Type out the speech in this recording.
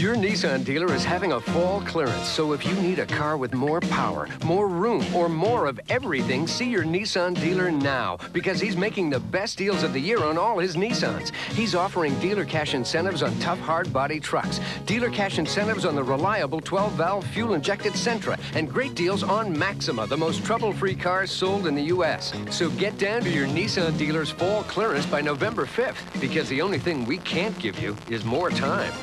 Your Nissan dealer is having a fall clearance, so if you need a car with more power, more room, or more of everything, see your Nissan dealer now because he's making the best deals of the year on all his Nissans. He's offering dealer cash incentives on tough Hardbody trucks, dealer cash incentives on the reliable 12 valve fuel injected Sentra, and great deals on Maxima, the most trouble free cars sold in the U.S. So get down to your Nissan dealer's fall clearance by November 5th because the only thing we can't give you is more time.